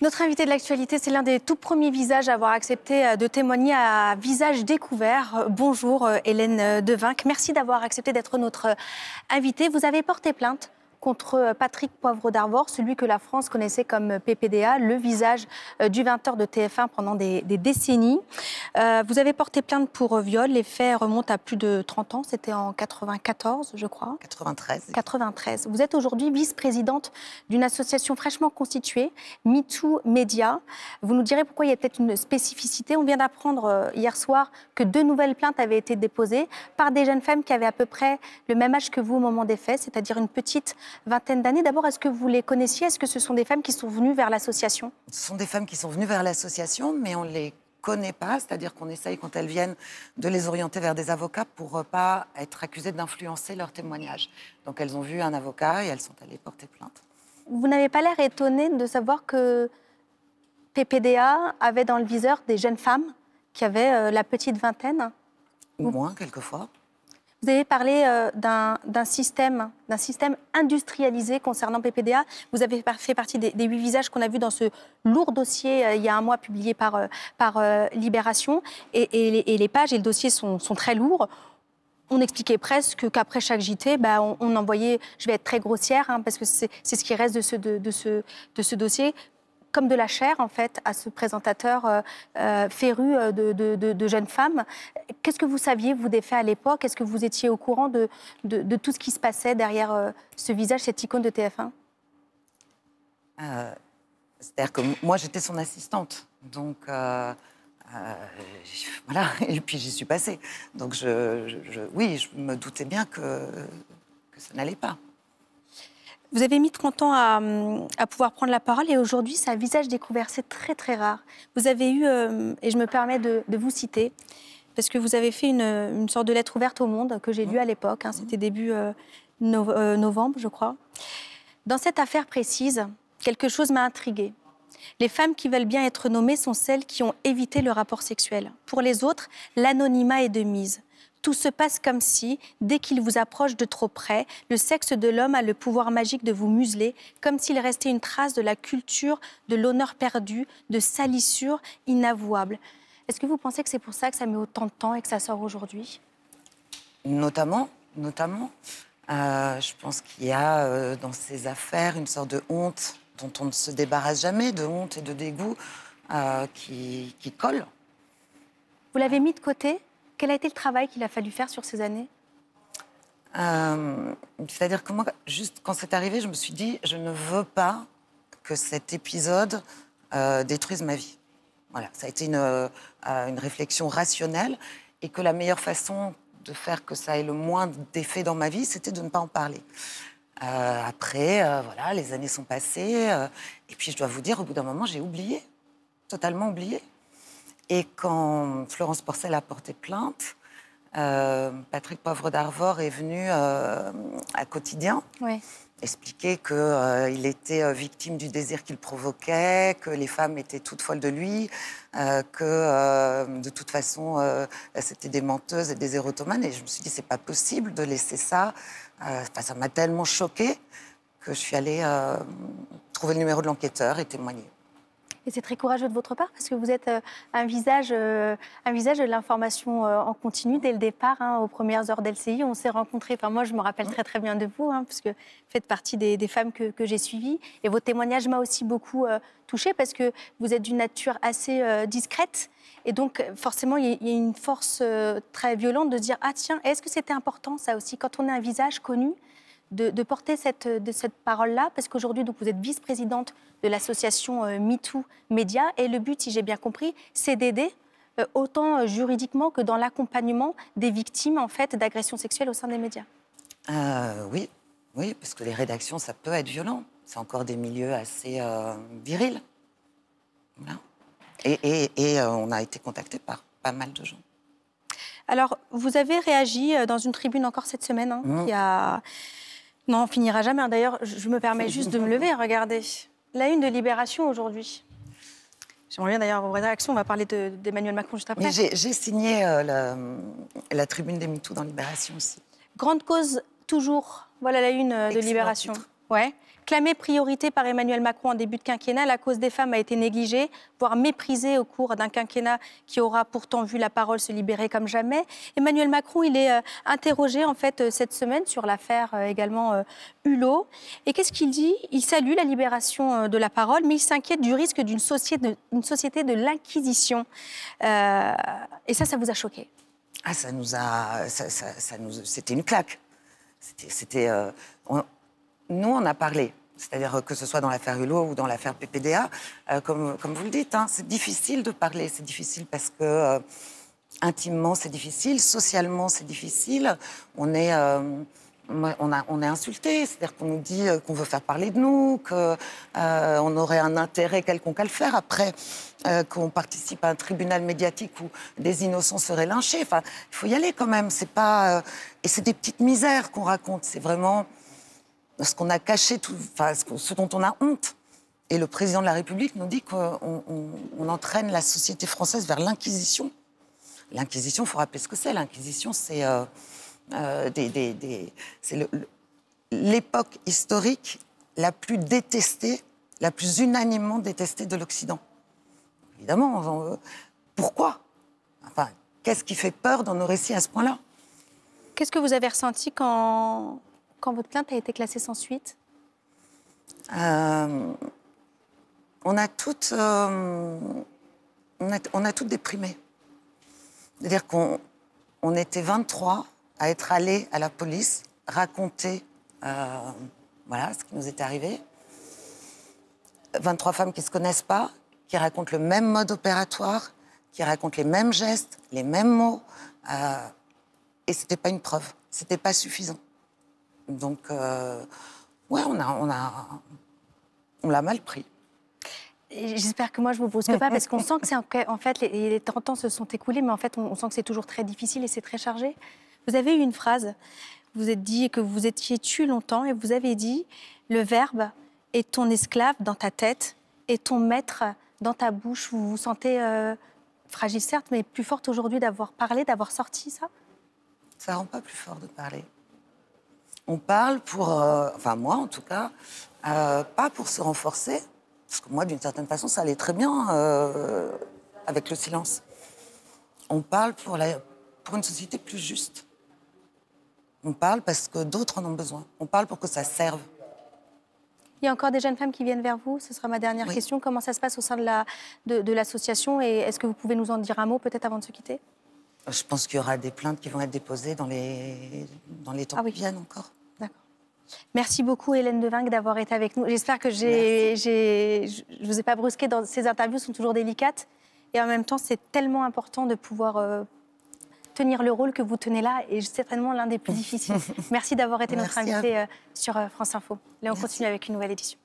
Notre invité de l'actualité, c'est l'un des tout premiers visages à avoir accepté euh, de témoigner à visage découvert. Bonjour euh, Hélène Devinck, merci d'avoir accepté d'être notre invitée. Vous avez porté plainte contre euh, Patrick Poivre d'Arvor, celui que la France connaissait comme PPDA, le visage euh, du 20h de TF1 pendant des, décennies. Euh, vous avez porté plainte pour viol. Les faits remontent à plus de 30 ans. C'était en 94, je crois. 93. 93. Vous êtes aujourd'hui vice-présidente d'une association fraîchement constituée, MeToo Media. Vous nous direz pourquoi il y a peut-être une spécificité. On vient d'apprendre hier soir que deux nouvelles plaintes avaient été déposées par des jeunes femmes qui avaient à peu près le même âge que vous au moment des faits, c'est-à-dire une petite vingtaine d'années. D'abord, est-ce que vous les connaissiez? Est-ce que ce sont des femmes qui sont venues vers l'association? Ce sont des femmes qui sont venues vers l'association, mais on ne les connaît pas, c'est-à-dire qu'on essaye, quand elles viennent, de les orienter vers des avocats pour ne pas être accusées d'influencer leur témoignage. Donc elles ont vu un avocat et elles sont allées porter plainte. Vous n'avez pas l'air étonné de savoir que PPDA avait dans le viseur des jeunes femmes qui avaient euh, la petite vingtaine? Moins, quelquefois. Vous avez parlé euh, d'un système, d'un système industrialisé concernant PPDA. Vous avez fait partie des, huit visages qu'on a vus dans ce lourd dossier euh, il y a un mois publié par, euh, Libération. Et, les, pages et le dossier sont, très lourds. On expliquait presque qu'après chaque JT, bah, on, envoyait, je vais être très grossière, hein, parce que c'est ce qui reste de ce dossier, comme de la chair, en fait, à ce présentateur euh, euh, féru euh, de, jeunes femmes. Qu'est-ce que vous saviez, vous, des faits à l'époque? Est-ce que vous étiez au courant de, tout ce qui se passait derrière ce visage, cette icône de TF1 C'est-à-dire que moi, j'étais son assistante. Donc, voilà. Et puis, j'y suis passée. Donc, oui, je me doutais bien que ça n'allait pas. Vous avez mis 30 ans à, pouvoir prendre la parole et aujourd'hui, c'est un visage découvert. C'est très, très rare. Vous avez eu, euh, et je me permets de, vous citer, parce que vous avez fait une, sorte de lettre ouverte au monde que j'ai lue à l'époque. Hein. C'était début euh, euh, novembre, je crois. Dans cette affaire précise, quelque chose m'a intriguée. Les femmes qui veulent bien être nommées sont celles qui ont évité le rapport sexuel. Pour les autres, l'anonymat est de mise. Tout se passe comme si, dès qu'il vous approche de trop près, le sexe de l'homme a le pouvoir magique de vous museler, comme s'il restait une trace de la culture, de l'honneur perdu, de salissure inavouable. Est-ce que vous pensez que c'est pour ça que ça met autant de temps et que ça sort aujourd'hui? Notamment, notamment. Euh, je pense qu'il y a euh, dans ces affaires une sorte de honte dont on ne se débarrasse jamais, de honte et de dégoût euh, qui, qui colle. Vous l'avez mis de côté? Quel a été le travail qu'il a fallu faire sur ces années? Euh, C'est-à-dire que moi, juste quand c'est arrivé, je me suis dit, je ne veux pas que cet épisode euh, détruise ma vie. Voilà, ça a été une, euh, une, réflexion rationnelle et que la meilleure façon de faire que ça ait le moins d'effet dans ma vie, c'était de ne pas en parler. après, voilà, les années sont passées et puis je dois vous dire, au bout d'un moment, j'ai oublié, totalement oublié. Et quand Florence Porcel a porté plainte, euh, Patrick Poivre d'Arvor est venu euh, à Quotidien expliquer qu'il euh, était victime du désir qu'il provoquait, que les femmes étaient toutes folles de lui, que de toute façon c'était des menteuses et des érotomanes. Et je me suis dit, c'est pas possible de laisser ça. ça m'a tellement choquée que je suis allée trouver le numéro de l'enquêteur et témoigner. Et c'est très courageux de votre part parce que vous êtes euh, un visage, euh, un visage de l'information euh, en continu dès le départ, hein, aux premières heures d'LCI. On s'est rencontrés, enfin moi je me rappelle très très bien de vous, hein, puisque vous faites partie des, femmes que, j'ai suivies. Et votre témoignage m'a aussi beaucoup touchée parce que vous êtes d'une nature assez discrète. Et donc, forcément, il y, a une force très violente de dire Ah, tiens, est-ce que c'était important ça aussi Quand on a un visage connu, de, porter cette, de cette parole-là, parce qu'aujourd'hui, vous êtes vice-présidente de l'association euh, MeToo Média, et le but, si j'ai bien compris, c'est d'aider euh, autant euh, juridiquement que dans l'accompagnement des victimes en fait d'agressions sexuelles au sein des médias. oui, oui, parce que les rédactions, ça peut être violent. C'est encore des milieux assez virils. Et, et, on a été contacté par pas mal de gens. Alors, vous avez réagi dans une tribune encore cette semaine, hein, mmh. qui a non, on finira jamais. Hein. D'ailleurs, je me permets juste de me lever. Regardez, la une de Libération aujourd'hui. J'aimerais bien d'ailleurs vos réactions. On va parler d'Emmanuel Macron juste après. J'ai signé euh, la, tribune des MeToo dans Libération aussi. Grande cause toujours. Voilà la une euh, de Libération. Ouais. Clamée priorité par Emmanuel Macron en début de quinquennat, la cause des femmes a été négligée, voire méprisée au cours d'un quinquennat qui aura pourtant vu la parole se libérer comme jamais. Emmanuel Macron, il est euh, interrogé en fait euh, cette semaine sur l'affaire euh, également Hulot. Et qu'est-ce qu'il dit? Il salue la libération de la parole, mais il s'inquiète du risque d'une société de, l'inquisition. et ça, ça vous a choqué? Ah, ça nous a, ça, nous, c'était une claque. C'était, nous, on a parlé. C'est-à-dire que ce soit dans l'affaire Hulot ou dans l'affaire PPDA, euh, comme, vous le dites, hein, c'est difficile de parler. C'est difficile parce que euh, intimement, c'est difficile, socialement, c'est difficile. On est, euh, on, a, on est insulté, c'est-à-dire qu'on nous dit qu'on veut faire parler de nous, qu'on aurait un intérêt quelconque à le faire. Après, qu'on participe à un tribunal médiatique où des innocents seraient lynchés. Enfin, il faut y aller quand même. C'est pas et c'est des petites misères qu'on raconte. C'est vraiment ce qu'on a caché, tout, enfin, ce dont on a honte. Et le président de la République nous dit qu'on entraîne la société française vers l'inquisition. L'inquisition, il faut rappeler ce que c'est. L'inquisition, c'est euh, euh, l'époque historique la plus détestée, la plus unanimement détestée de l'Occident. Évidemment, pourquoi? Enfin, qu'est-ce qui fait peur dans nos récits à ce point-là? Qu'est-ce que vous avez ressenti quand quand votre plainte a été classée sans suite euh, on, a toutes, euh, on, a, toutes déprimé. C'est-à-dire qu'on on était 23 à être allés à la police raconter euh, voilà, ce qui nous était arrivé. 23 femmes qui ne se connaissent pas, qui racontent le même mode opératoire, qui racontent les mêmes gestes, les mêmes mots. et ce n'était pas une preuve, ce n'était pas suffisant. Donc, euh, ouais, on a, on a, on l'a mal pris. J'espère que moi, je ne vous brusque pas, parce qu'on sent que c'est en fait, les, les 30 ans se sont écoulés, mais en fait, on, sent que c'est toujours très difficile et c'est très chargé. Vous avez eu une phrase, vous êtes dit que vous étiez tu longtemps, et vous avez dit le verbe est ton esclave dans ta tête et ton maître dans ta bouche. Vous vous sentez euh, fragile, certes, mais plus forte aujourd'hui d'avoir parlé, d'avoir sorti ça? Ça rend pas plus fort de parler on parle pour, euh, enfin moi en tout cas, euh, pas pour se renforcer, parce que moi d'une certaine façon ça allait très bien euh, avec le silence. On parle pour, la, pour une société plus juste. On parle parce que d'autres en ont besoin. On parle pour que ça serve. Il y a encore des jeunes femmes qui viennent vers vous? Ce sera ma dernière question. Comment ça se passe au sein de l'association de, Et est-ce que vous pouvez nous en dire un mot peut-être avant de se quitter? Je pense qu'il y aura des plaintes qui vont être déposées dans les, dans les temps ah qui viennent encore. Merci beaucoup Hélène Devingue d'avoir été avec nous. J'espère que j'ai, je ne vous ai pas brusqué. Dans, ces interviews sont toujours délicates. Et en même temps, c'est tellement important de pouvoir euh, tenir le rôle que vous tenez là. Et c'est certainement l'un des plus difficiles. Merci d'avoir été notre invité euh, sur euh, France Info. Là, on continue avec une nouvelle édition.